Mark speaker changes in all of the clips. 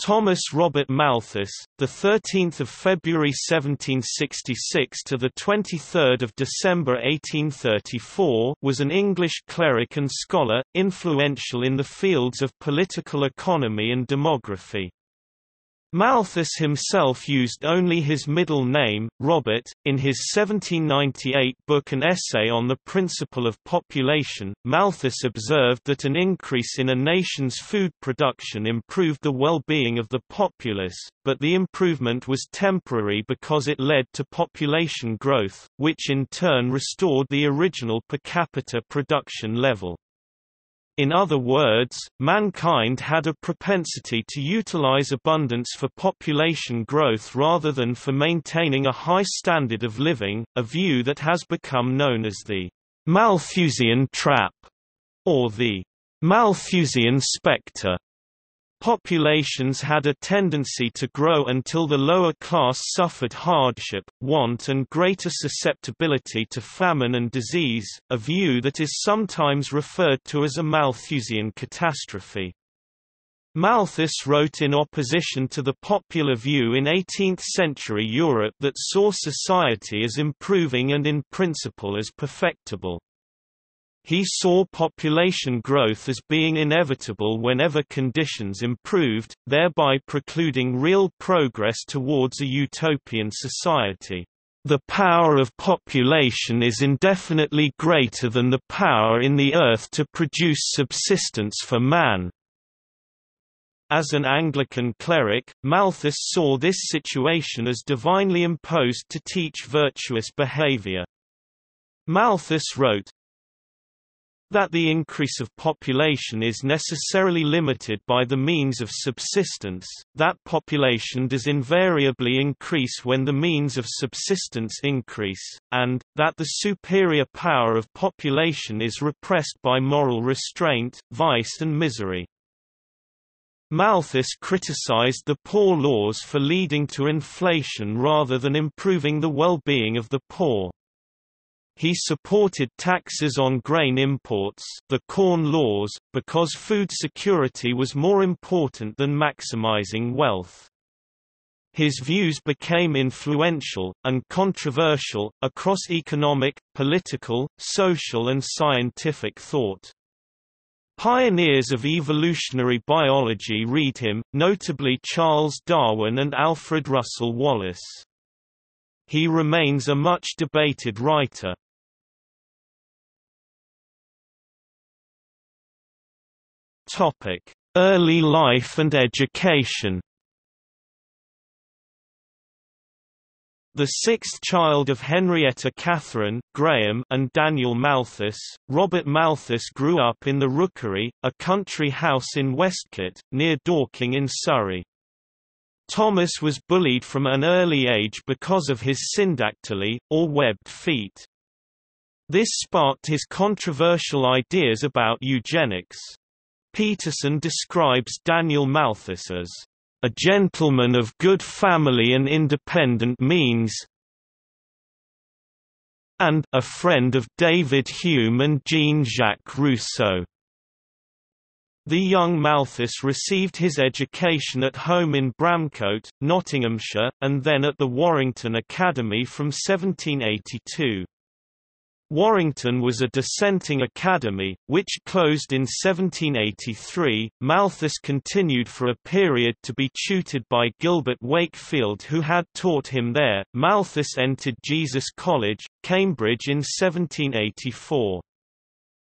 Speaker 1: Thomas Robert Malthus, the 13th of February 1766 to the 23rd of December 1834, was an English cleric and scholar, influential in the fields of political economy and demography. Malthus himself used only his middle name, Robert, in his 1798 book An Essay on the Principle of Population. Malthus observed that an increase in a nation's food production improved the well-being of the populace, but the improvement was temporary because it led to population growth, which in turn restored the original per capita production level. In other words, mankind had a propensity to utilize abundance for population growth rather than for maintaining a high standard of living, a view that has become known as the Malthusian trap, or the Malthusian spectre. Populations had a tendency to grow until the lower class suffered hardship, want and greater susceptibility to famine and disease, a view that is sometimes referred to as a Malthusian catastrophe. Malthus wrote in opposition to the popular view in 18th-century Europe that saw society as improving and in principle as perfectible. He saw population growth as being inevitable whenever conditions improved, thereby precluding real progress towards a utopian society. The power of population is indefinitely greater than the power in the earth to produce subsistence for man. As an Anglican cleric, Malthus saw this situation as divinely imposed to teach virtuous behavior. Malthus wrote, that the increase of population is necessarily limited by the means of subsistence, that population does invariably increase when the means of subsistence increase, and, that the superior power of population is repressed by moral restraint, vice and misery. Malthus criticized the poor laws for leading to inflation rather than improving the well-being of the poor. He supported taxes on grain imports the Corn Laws, because food security was more important than maximizing wealth. His views became influential, and controversial, across economic, political, social and scientific thought. Pioneers of evolutionary biology read him, notably Charles Darwin and Alfred Russel Wallace. He remains a much debated writer. Topic: Early life and education. The sixth child of Henrietta Catherine Graham and Daniel Malthus, Robert Malthus grew up in the Rookery, a country house in Westcott, near Dorking in Surrey. Thomas was bullied from an early age because of his syndactyly, or webbed feet. This sparked his controversial ideas about eugenics. Peterson describes Daniel Malthus as a gentleman of good family and independent means, and a friend of David Hume and Jean-Jacques Rousseau. The young Malthus received his education at home in Bramcote, Nottinghamshire, and then at the Warrington Academy from 1782. Warrington was a dissenting academy, which closed in 1783. Malthus continued for a period to be tutored by Gilbert Wakefield, who had taught him there. Malthus entered Jesus College, Cambridge in 1784.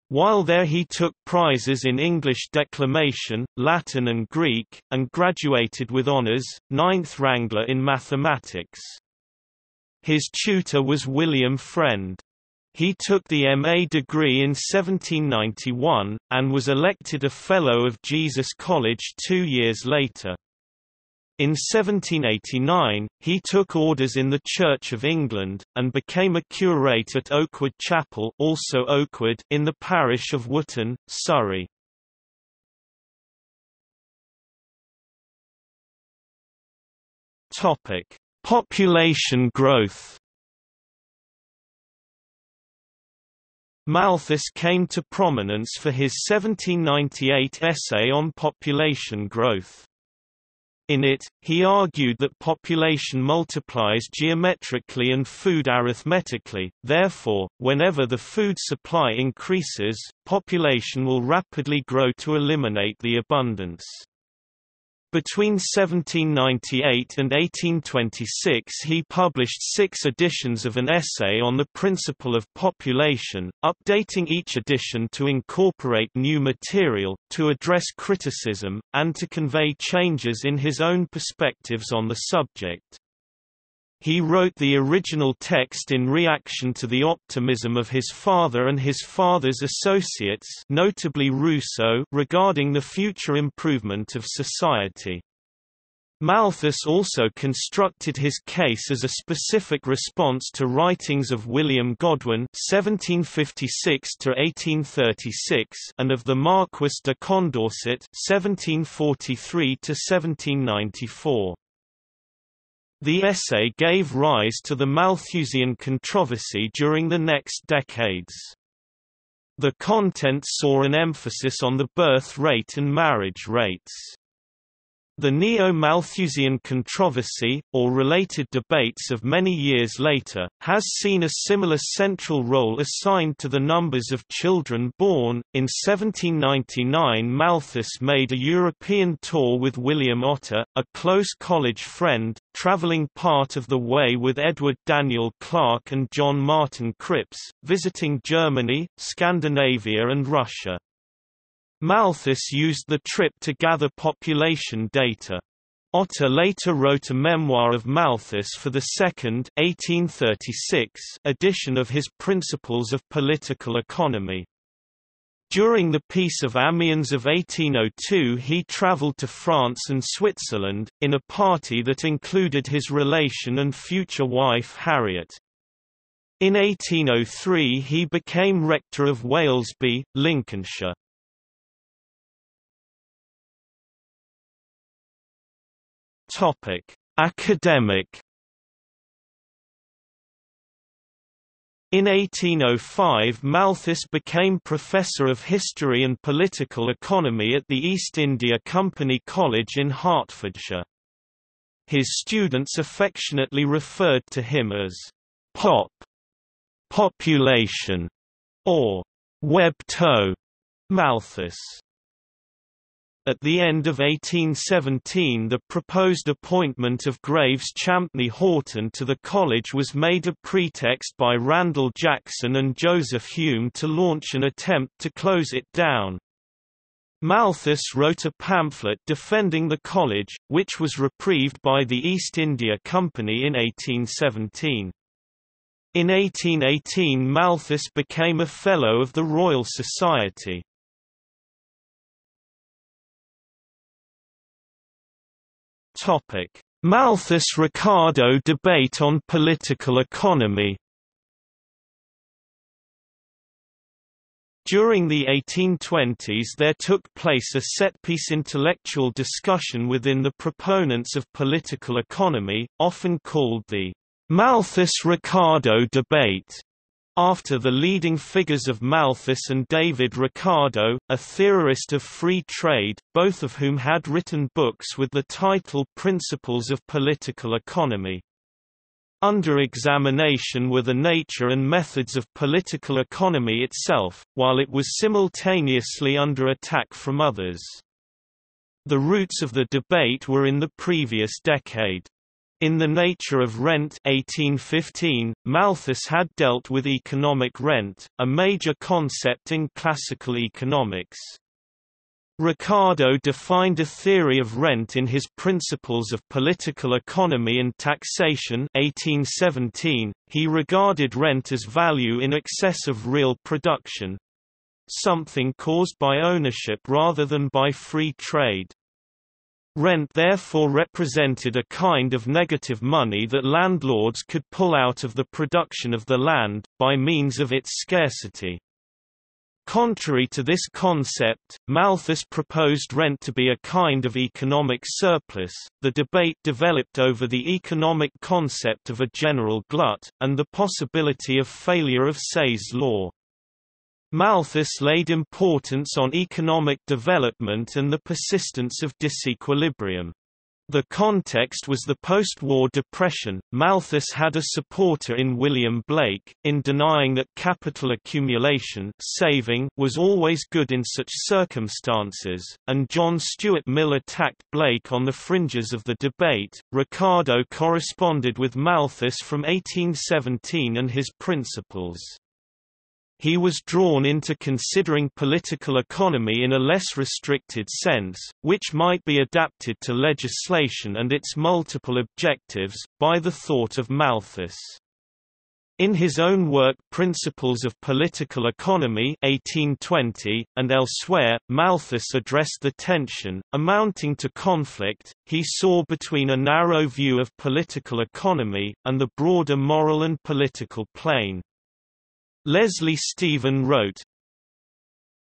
Speaker 1: While there he took prizes in English declamation, Latin and Greek, and graduated with honours, ninth wrangler in mathematics. His tutor was William Frend. He took the MA degree in 1791, and was elected a Fellow of Jesus College two years later. In 1789, he took orders in the Church of England, and became a curate at Okewood Chapel also Oakwood in the parish of Wotton, Surrey. Population growth Malthus came to prominence for his 1798 essay on population growth. In it, he argued that population multiplies geometrically and food arithmetically, therefore, whenever the food supply increases, population will rapidly grow to eliminate the abundance. Between 1798 and 1826 he published six editions of an essay on the principle of population, updating each edition to incorporate new material, to address criticism, and to convey changes in his own perspectives on the subject. He wrote the original text in reaction to the optimism of his father and his father's associates notably Rousseau regarding the future improvement of society. Malthus also constructed his case as a specific response to writings of William Godwin (1756–1836) and of the Marquis de Condorcet (1743–1794). The essay gave rise to the Malthusian controversy during the next decades. The content saw an emphasis on the birth rate and marriage rates. The Neo-Malthusian controversy, or related debates of many years later, has seen a similar central role assigned to the numbers of children born. In 1799 Malthus made a European tour with William Otter, a close college friend, travelling part of the way with Edward Daniel Clarke and John Martin Cripps, visiting Germany, Scandinavia and Russia. Malthus used the trip to gather population data. Otter later wrote a memoir of Malthus for the second 1836 edition of his Principles of Political Economy. During the Peace of Amiens of 1802 he travelled to France and Switzerland, in a party that included his relation and future wife Harriet. In 1803 he became rector of Walesby, Lincolnshire. Topic: Academic In 1805 Malthus became Professor of History and Political Economy at the East India Company College in Hertfordshire. His students affectionately referred to him as Pop, population, or Web toe Malthus. At the end of 1817 the proposed appointment of Graves Champney Haughton to the college was made a pretext by Randle Jackson and Joseph Hume to launch an attempt to close it down. Malthus wrote a pamphlet defending the college, which was reprieved by the East India Company in 1817. In 1818 Malthus became a Fellow of the Royal Society. Topic: Malthus-Ricardo debate on political economy. During the 1820s there took place a set-piece intellectual discussion within the proponents of political economy, often called the Malthus-Ricardo debate. After the leading figures of Malthus and David Ricardo, a theorist of free trade, both of whom had written books with the title Principles of Political Economy. Under examination were the nature and methods of political economy itself, while it was simultaneously under attack from others. The roots of the debate were in the previous decade. In The Nature of Rent 1815, Malthus had dealt with economic rent, a major concept in classical economics. Ricardo defined a theory of rent in his Principles of Political Economy and Taxation 1817. He regarded rent as value in excess of real production something caused by ownership rather than by free trade. Rent therefore represented a kind of negative money that landlords could pull out of the production of the land, by means of its scarcity. Contrary to this concept, Malthus proposed rent to be a kind of economic surplus. The debate developed over the economic concept of a general glut, and the possibility of failure of Say's law. Malthus laid importance on economic development and the persistence of disequilibrium. The context was the post-war depression. Malthus had a supporter in William Blake, in denying that capital accumulation saving was always good in such circumstances, and John Stuart Mill attacked Blake on the fringes of the debate. Ricardo corresponded with Malthus from 1817 and his principles. He was drawn into considering political economy in a less restricted sense, which might be adapted to legislation and its multiple objectives, by the thought of Malthus. In his own work Principles of Political Economy 1820, and elsewhere, Malthus addressed the tension, amounting to conflict, he saw between a narrow view of political economy, and the broader moral and political plane. Leslie Stephen wrote,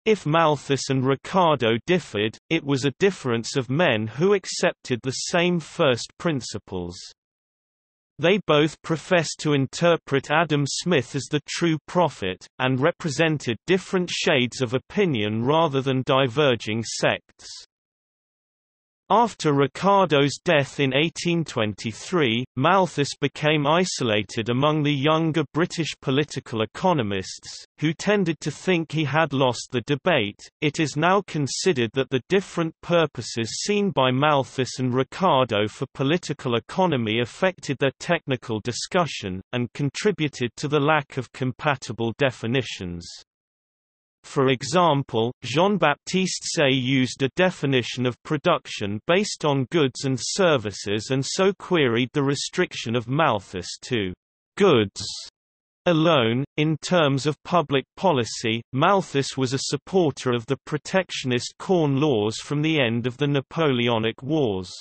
Speaker 1: If Malthus and Ricardo differed, it was a difference of men who accepted the same first principles. They both professed to interpret Adam Smith as the true prophet, and represented different shades of opinion rather than diverging sects. After Ricardo's death in 1823, Malthus became isolated among the younger British political economists, who tended to think he had lost the debate. It is now considered that the different purposes seen by Malthus and Ricardo for political economy affected their technical discussion, and contributed to the lack of compatible definitions. For example, Jean-Baptiste Say used a definition of production based on goods and services and so queried the restriction of Malthus to goods alone. In terms of public policy, Malthus was a supporter of the protectionist corn laws from the end of the Napoleonic Wars.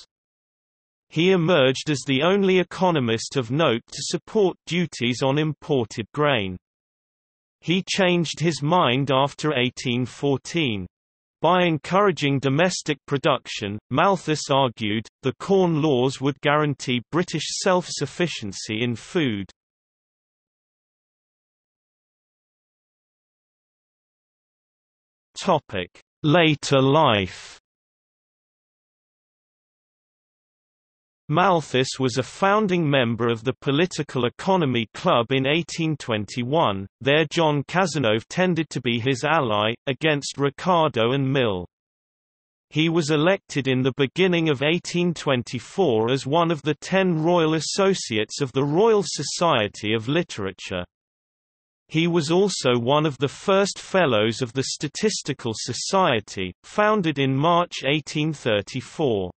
Speaker 1: He emerged as the only economist of note to support duties on imported grain. He changed his mind after 1814. By encouraging domestic production, Malthus argued, the Corn Laws would guarantee British self-sufficiency in food. Later life Malthus was a founding member of the Political Economy Club in 1821, there John Cazenove tended to be his ally, against Ricardo and Mill. He was elected in the beginning of 1824 as one of the ten Royal Associates of the Royal Society of Literature. He was also one of the first Fellows of the Statistical Society, founded in March 1834.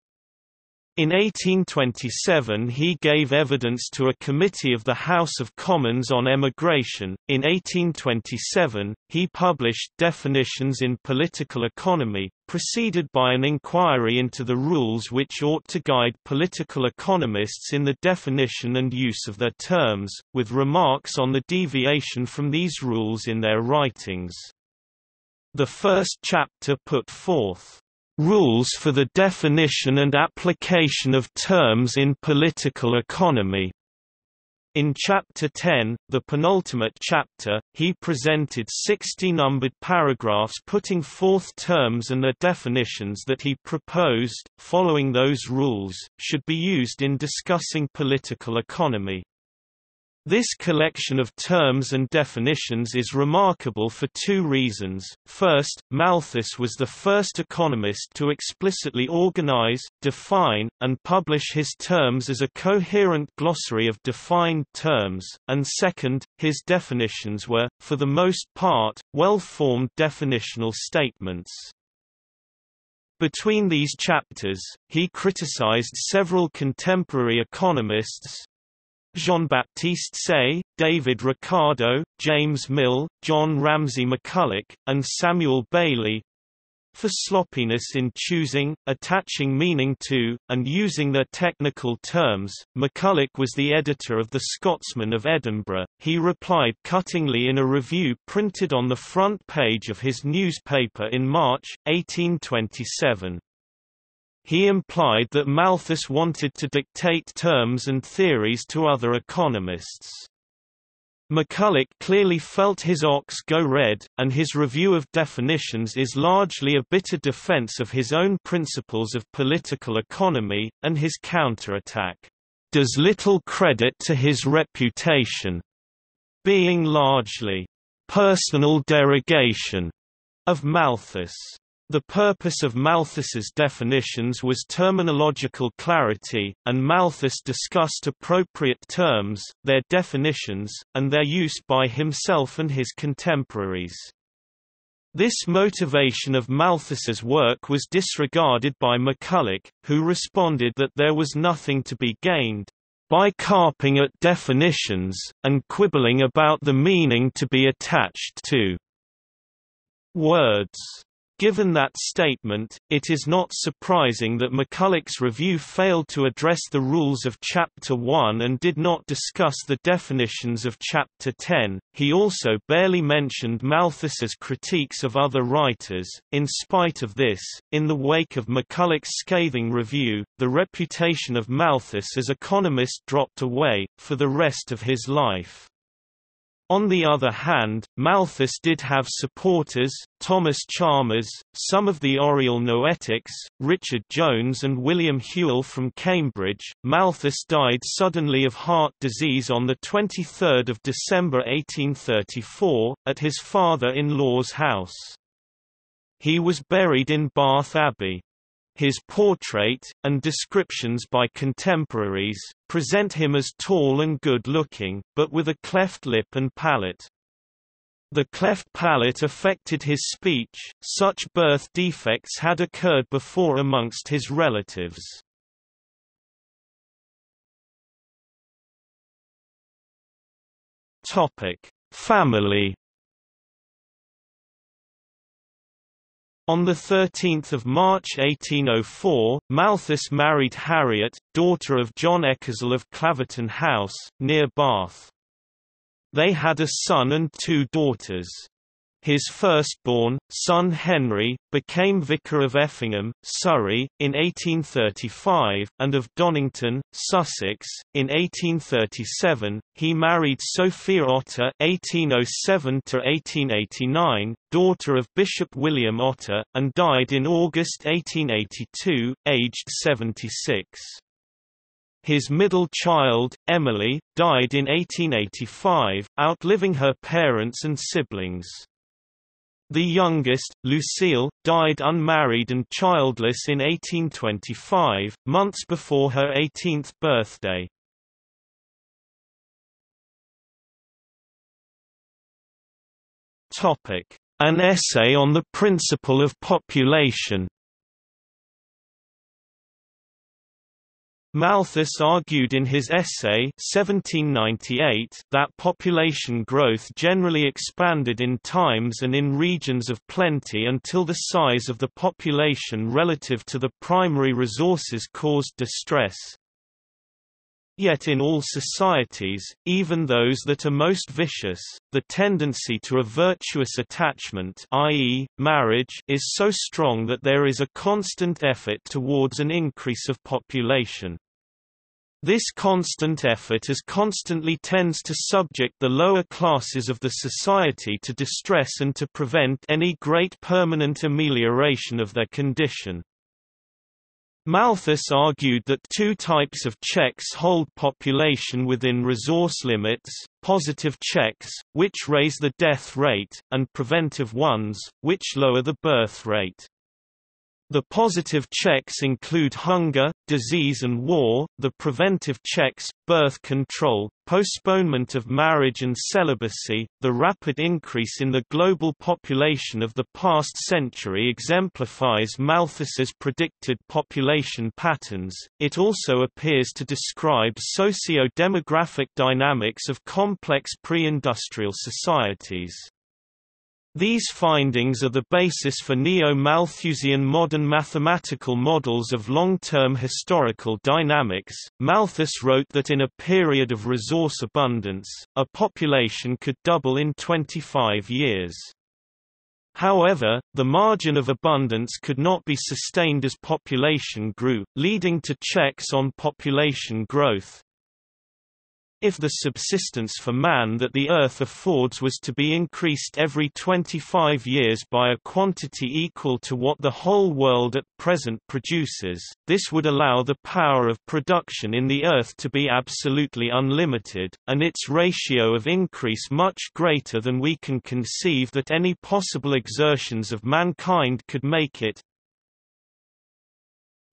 Speaker 1: In 1827 he gave evidence to a committee of the House of Commons on emigration. In 1827, he published Definitions in Political Economy, preceded by an inquiry into the rules which ought to guide political economists in the definition and use of their terms, with remarks on the deviation from these rules in their writings. The first chapter put forth Rules for the definition and application of terms in political economy. In Chapter 10, the penultimate chapter, he presented 60 numbered paragraphs putting forth terms and their definitions that he proposed, following those rules, should be used in discussing political economy. This collection of terms and definitions is remarkable for two reasons. First, Malthus was the first economist to explicitly organize, define, and publish his terms as a coherent glossary of defined terms, and second, his definitions were, for the most part, well-formed definitional statements. Between these chapters, he criticized several contemporary economists, Jean-Baptiste Say, David Ricardo, James Mill, John Ramsay McCulloch, and Samuel Bailey, for sloppiness in choosing, attaching meaning to, and using their technical terms. McCulloch was the editor of The Scotsman of Edinburgh. He replied cuttingly in a review printed on the front page of his newspaper in March, 1827. He implied that Malthus wanted to dictate terms and theories to other economists. McCulloch clearly felt his ox go red, and his review of definitions is largely a bitter defense of his own principles of political economy, and his counterattack does little credit to his reputation, being largely personal derogation of Malthus. The purpose of Malthus's definitions was terminological clarity, and Malthus discussed appropriate terms, their definitions, and their use by himself and his contemporaries. This motivation of Malthus's work was disregarded by McCulloch, who responded that there was nothing to be gained by carping at definitions, and quibbling about the meaning to be attached to words. Given that statement, it is not surprising that McCulloch's review failed to address the rules of Chapter 1 and did not discuss the definitions of Chapter 10. He also barely mentioned Malthus's critiques of other writers. In spite of this, in the wake of McCulloch's scathing review, the reputation of Malthus as economist dropped away, for the rest of his life. On the other hand, Malthus did have supporters, Thomas Chalmers, some of the Oriel Noetics, Richard Jones and William Whewell from Cambridge. Malthus died suddenly of heart disease on 23 December 1834, at his father-in-law's house. He was buried in Bath Abbey. His portrait, and descriptions by contemporaries, present him as tall and good-looking, but with a cleft lip and palate. The cleft palate affected his speech, such birth defects had occurred before amongst his relatives. Family On 13 March 1804, Malthus married Harriet, daughter of John Eckersall of Claverton House, near Bath. They had a son and two daughters. His firstborn, son Henry, became Vicar of Effingham, Surrey, in 1835, and of Donnington, Sussex, in 1837. He married Sophia Otter (1807–1889), daughter of Bishop William Otter, and died in August 1882, aged 76. His middle child, Emily, died in 1885, outliving her parents and siblings. The youngest, Lucille, died unmarried and childless in 1825, months before her 18th birthday. An essay on the principle of population Malthus argued in his essay 1798 that population growth generally expanded in times and in regions of plenty until the size of the population relative to the primary resources caused distress. Yet in all societies, even those that are most vicious, the tendency to a virtuous attachment i.e., marriage is so strong that there is a constant effort towards an increase of population. This constant effort as constantly tends to subject the lower classes of the society to distress and to prevent any great permanent amelioration of their condition. Malthus argued that two types of checks hold population within resource limits, positive checks, which raise the death rate, and preventive ones, which lower the birth rate. The positive checks include hunger, disease and war, the preventive checks, birth control, postponement of marriage and celibacy. The rapid increase in the global population of the past century exemplifies Malthus's predicted population patterns. It also appears to describe socio-demographic dynamics of complex pre-industrial societies. These findings are the basis for neo-Malthusian modern mathematical models of long-term historical dynamics. Malthus wrote that in a period of resource abundance, a population could double in 25 years. However, the margin of abundance could not be sustained as population grew, leading to checks on population growth. If the subsistence for man that the earth affords was to be increased every 25 years by a quantity equal to what the whole world at present produces, this would allow the power of production in the earth to be absolutely unlimited, and its ratio of increase much greater than we can conceive that any possible exertions of mankind could make it,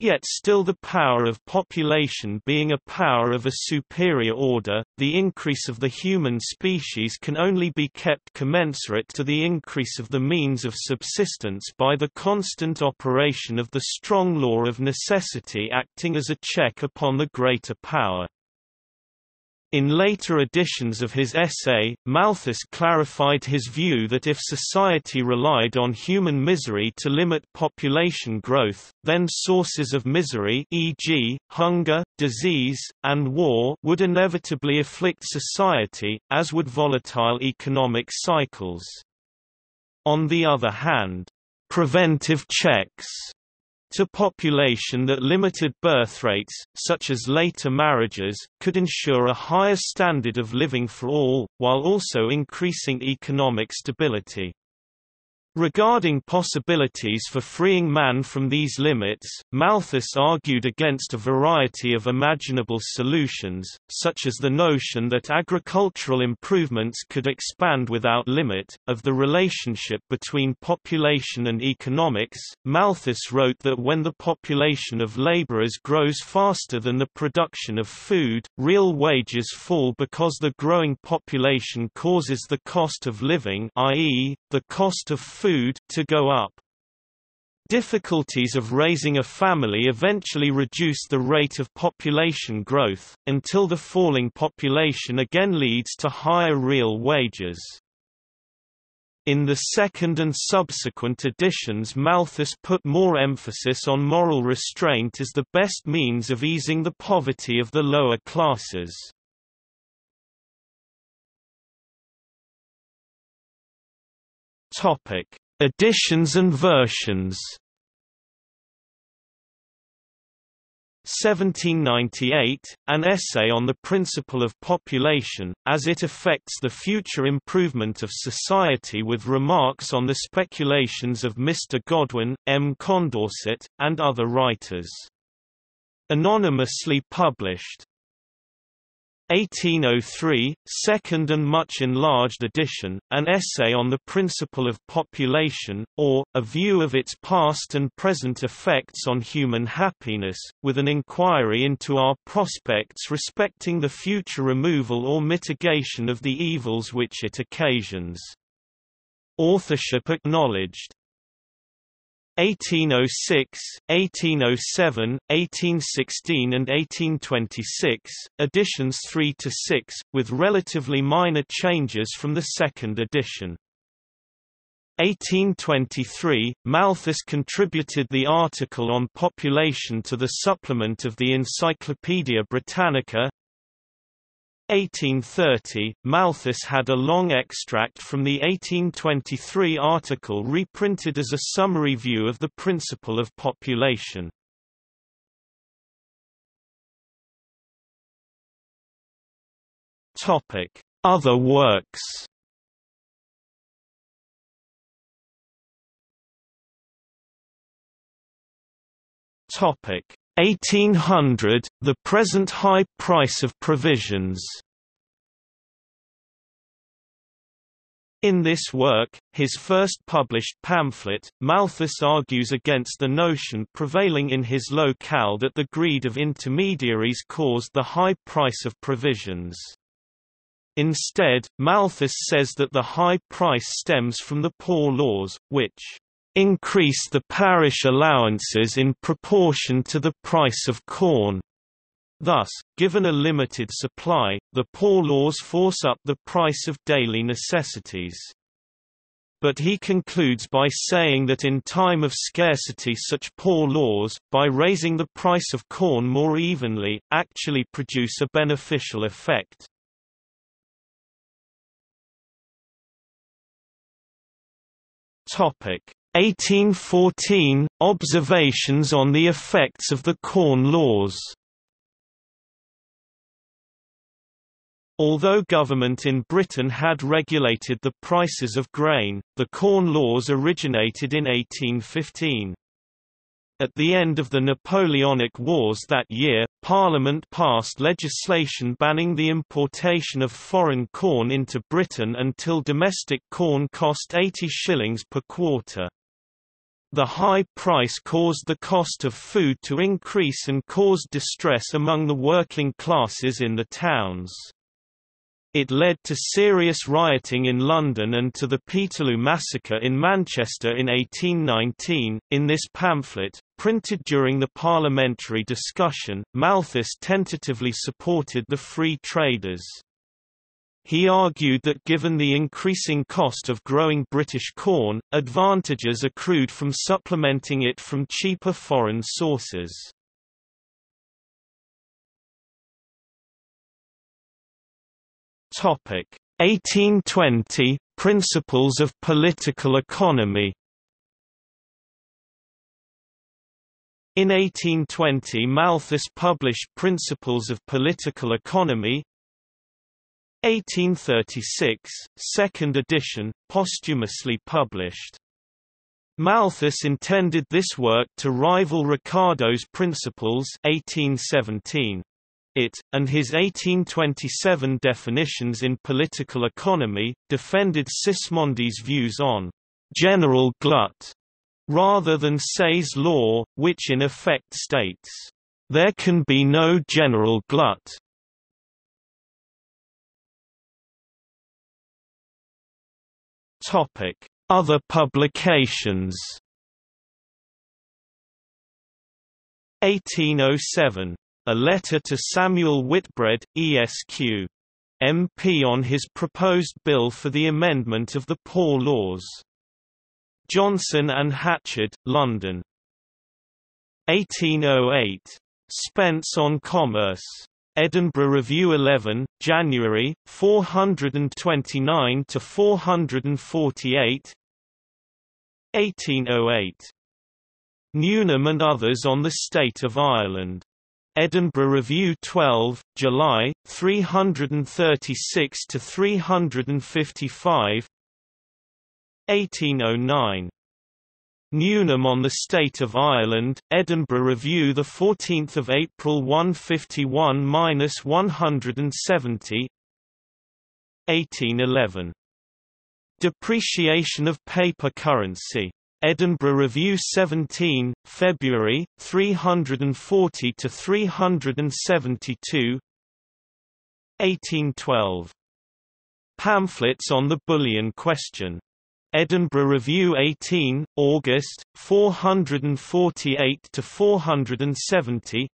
Speaker 1: Yet still the power of population being a power of a superior order, the increase of the human species can only be kept commensurate to the increase of the means of subsistence by the constant operation of the strong law of necessity acting as a check upon the greater power. In later editions of his essay, Malthus clarified his view that if society relied on human misery to limit population growth, then sources of misery e.g., hunger, disease, and war would inevitably afflict society, as would volatile economic cycles. On the other hand, preventive checks to population that limited birth rates, such as later marriages, could ensure a higher standard of living for all, while also increasing economic stability. Regarding possibilities for freeing man from these limits, Malthus argued against a variety of imaginable solutions, such as the notion that agricultural improvements could expand without limit. Of the relationship between population and economics, Malthus wrote that when the population of laborers grows faster than the production of food, real wages fall because the growing population causes the cost of living i.e., the cost of food to go up. Difficulties of raising a family eventually reduce the rate of population growth, until the falling population again leads to higher real wages. In the second and subsequent editions Malthus put more emphasis on moral restraint as the best means of easing the poverty of the lower classes. Topic: Editions and versions. 1798, an essay on the principle of population, as it affects the future improvement of society with remarks on the speculations of Mr. Godwin, M. Condorcet, and other writers. Anonymously published. 1803, second and much enlarged edition, an essay on the principle of population, or, a view of its past and present effects on human happiness, with an inquiry into our prospects respecting the future removal or mitigation of the evils which it occasions. Authorship acknowledged 1806, 1807, 1816 and 1826, editions 3 to 6, with relatively minor changes from the second edition. 1823, Malthus contributed the article on population to the supplement of the Encyclopaedia Britannica, 1830, Malthus had a long extract from the 1823 article reprinted as a summary view of the principle of population. Other works Topic 1800, the present high price of provisions. In this work, his first published pamphlet, Malthus argues against the notion prevailing in his locale that the greed of intermediaries caused the high price of provisions. Instead, Malthus says that the high price stems from the poor laws, which increase the parish allowances in proportion to the price of corn. Thus, given a limited supply, the poor laws force up the price of daily necessities. But he concludes by saying that in time of scarcity such poor laws, by raising the price of corn more evenly, actually produce a beneficial effect. Topic 1814 – Observations on the effects of the Corn Laws Although government in Britain had regulated the prices of grain, the Corn Laws originated in 1815. At the end of the Napoleonic Wars that year, Parliament passed legislation banning the importation of foreign corn into Britain until domestic corn cost 80 shillings per quarter. The high price caused the cost of food to increase and caused distress among the working classes in the towns. It led to serious rioting in London and to the Peterloo massacre in Manchester in 1819. In this pamphlet, printed during the parliamentary discussion, Malthus tentatively supported the free traders. He argued that given the increasing cost of growing British corn, advantages accrued from supplementing it from cheaper foreign sources. Topic 1820 Principles of political economy In 1820 Malthus published Principles of Political Economy 1836, second edition, posthumously published. Malthus intended this work to rival Ricardo's Principles 1817. It, and his 1827 definitions in political economy, defended Sismondi's views on «general glut» rather than Say's law, which in effect states, «there can be no general glut». Other publications 1807 a letter to Samuel Whitbread, ESQ. MP on his proposed bill for the amendment of the Poor Laws. Johnson and Hatchard, London. 1808. Spence on Commerce. Edinburgh Review 11, January, 429 to 448. 1808. Newnham and others on the state of Ireland. Edinburgh Review 12, July, 336 to 355. 1809. Newnham on the State of Ireland, Edinburgh Review the 14th of April 151-170. 1811. Depreciation of paper currency Edinburgh Review 17, February, 340 to 372. 1812. Pamphlets on the Bullion Question. Edinburgh Review 18, August, 448 to 470.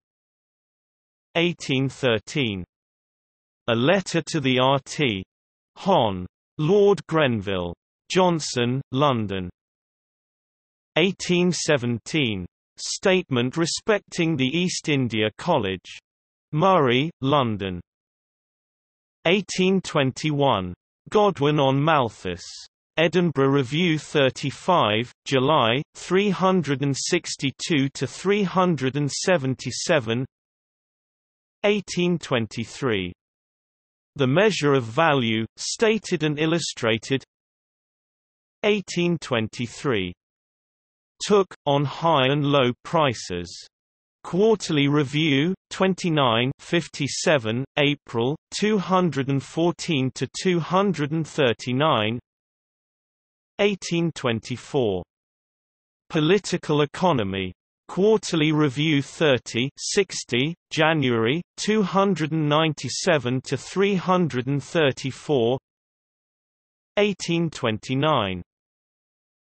Speaker 1: 1813. A Letter to the R.T. Hon. Lord Grenville. Johnson, London. 1817. Statement respecting the East India College. Murray, London. 1821. Godwin on Malthus. Edinburgh Review 35, July, 362 to 377. 1823. The Measure of Value, Stated and Illustrated. 1823 Tooke, on high and low prices. Quarterly Review, 29 57, April, 214 to 239. 1824. Political Economy. Quarterly Review 30 60, January, 297 to 334. 1829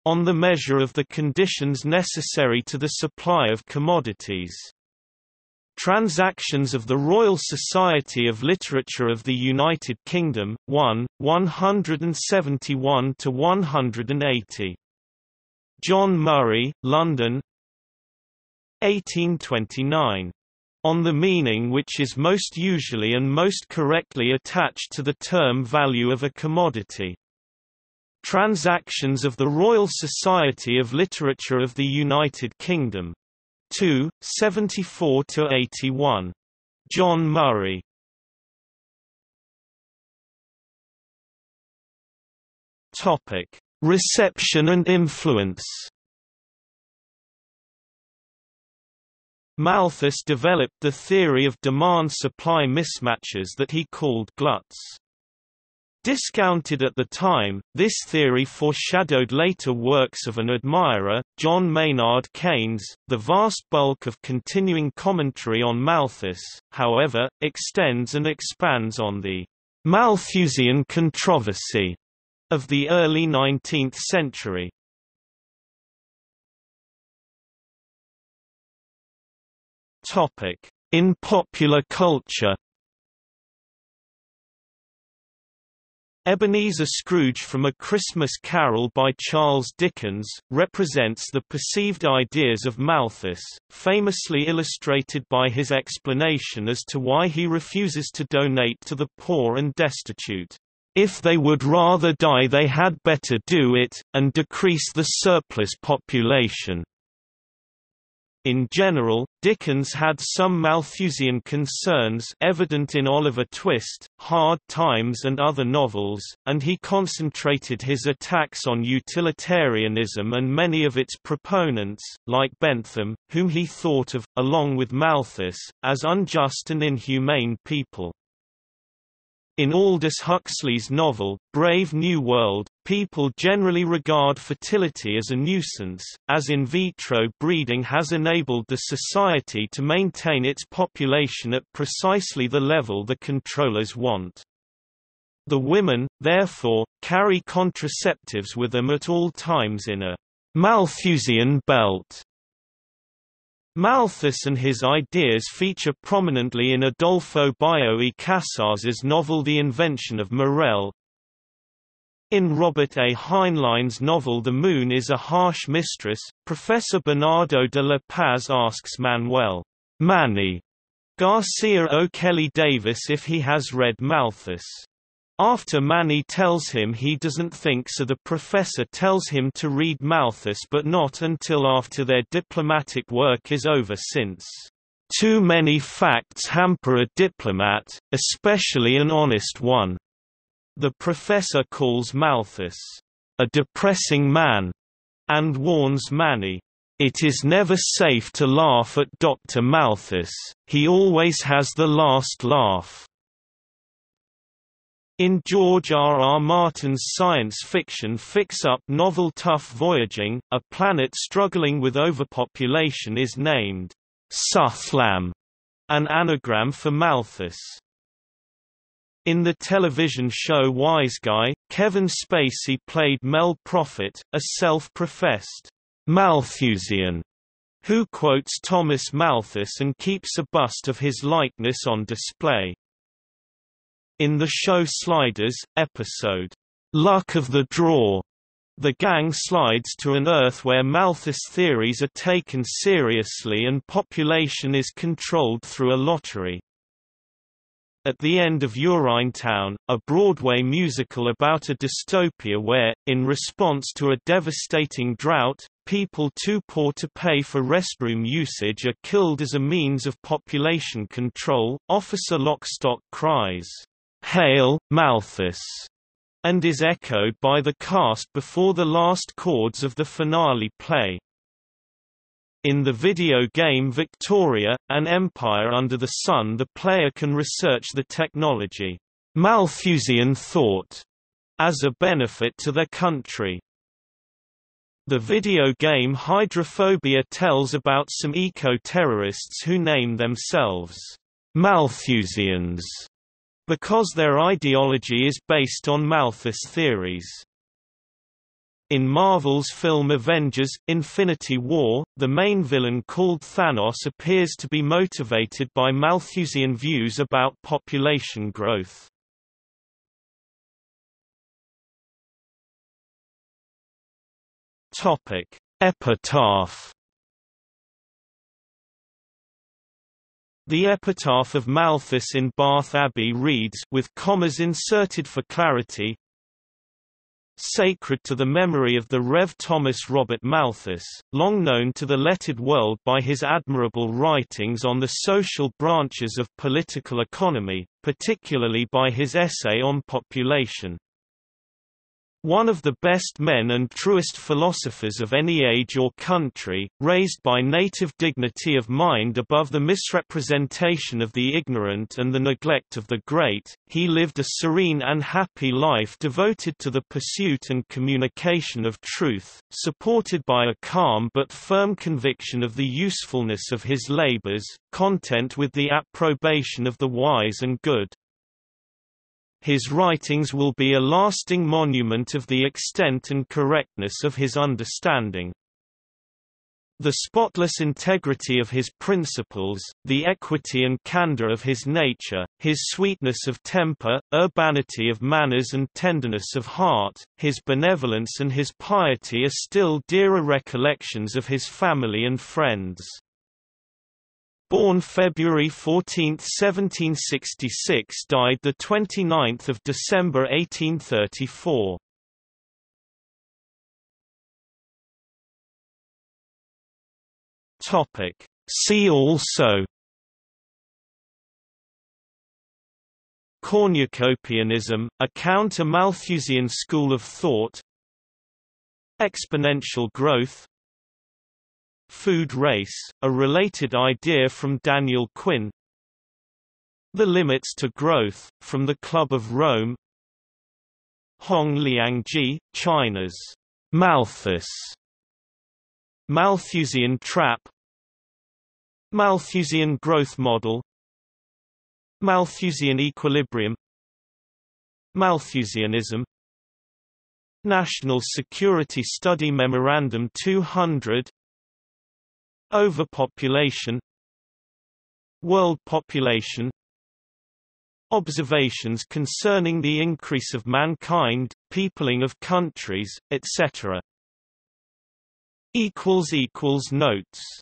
Speaker 1: on the measure of the conditions necessary to the supply of commodities. Transactions of the Royal Society of Literature of the United Kingdom, 1, 171 to 180. John Murray, London. 1829. On the meaning which is most usually and most correctly attached to the term value of a commodity. Transactions of the Royal Society of Literature of the United Kingdom. 2, 74–81. John Murray Topic: Reception and influence. Malthus developed the theory of demand-supply mismatches that he called gluts. Discounted at the time, this theory foreshadowed later works of an admirer, John Maynard Keynes. The vast bulk of continuing commentary on Malthus, however, extends and expands on the Malthusian controversy of the early 19th century. In popular culture Ebenezer Scrooge from A Christmas Carol by Charles Dickens, represents the perceived ideas of Malthus, famously illustrated by his explanation as to why he refuses to donate to the poor and destitute. If they would rather die they had better do it, and decrease the surplus population. In general, Dickens had some Malthusian concerns evident in Oliver Twist, Hard Times and other novels, and he concentrated his attacks on utilitarianism and many of its proponents, like Bentham, whom he thought of, along with Malthus, as unjust and inhumane people. In Aldous Huxley's novel, Brave New World, people generally regard fertility as a nuisance, as in vitro breeding has enabled the society to maintain its population at precisely the level the controllers want. The women, therefore, carry contraceptives with them at all times in a Malthusian belt Malthus and his ideas feature prominently in Adolfo Bioy y Casares's novel The Invention of Morel. In Robert A. Heinlein's novel The Moon is a Harsh Mistress, Professor Bernardo de la Paz asks Manuel Manny Garcia O'Kelly Davis if he has read Malthus. After Manny tells him he doesn't think so the professor tells him to read Malthus but not until after their diplomatic work is over since, "...too many facts hamper a diplomat, especially an honest one." The professor calls Malthus, "...a depressing man," and warns Manny, "...it is never safe to laugh at Dr. Malthus, he always has the last laugh." In George R. R. Martin's science fiction fix-up novel Tuf Voyaging, a planet struggling with overpopulation is named Suthlam, an anagram for Malthus. In the television show Wiseguy, Kevin Spacey played Mel Profit, a self-professed Malthusian, who quotes Thomas Malthus and keeps a bust of his likeness on display. In the show Sliders, episode, Luck of the Draw, the gang slides to an Earth where Malthus theories are taken seriously and population is controlled through a lottery. At the end of Urinetown, a Broadway musical about a dystopia where, in response to a devastating drought, people too poor to pay for restroom usage are killed as a means of population control, Officer Lockstock cries, Hail, Malthus, and is echoed by the cast before the last chords of the finale play. In the video game Victoria, An Empire Under the Sun the player can research the technology, Malthusian thought, as a benefit to their country. The video game Hydrophobia tells about some eco-terrorists who name themselves Malthusians because their ideology is based on Malthus theories. In Marvel's film Avengers – Infinity War, the main villain called Thanos appears to be motivated by Malthusian views about population growth. Epitaph The epitaph of Malthus in Bath Abbey reads with commas inserted for clarity, Sacred to the memory of the Rev. Thomas Robert Malthus, long known to the lettered world by his admirable writings on the social branches of political economy, particularly by his essay on population. One of the best men and truest philosophers of any age or country, raised by native dignity of mind above the misrepresentation of the ignorant and the neglect of the great, he lived a serene and happy life devoted to the pursuit and communication of truth, supported by a calm but firm conviction of the usefulness of his labors, content with the approbation of the wise and good. His writings will be a lasting monument of the extent and correctness of his understanding. The spotless integrity of his principles, the equity and candor of his nature, his sweetness of temper, urbanity of manners and tenderness of heart, his benevolence and his piety are still dearer recollections of his family and friends. Born February 14, 1766 died 29 December 1834. See also Cornucopianism, a counter-Malthusian school of thought. Exponential growth Food race, a related idea from Daniel Quinn. The Limits to Growth, from the Club of Rome. Hong Liangji, China's Malthus. Malthusian trap. Malthusian growth model. Malthusian equilibrium. Malthusianism. National Security Study Memorandum 200 Overpopulation. World population. Observations concerning the increase of mankind, peopling of countries, etc. Notes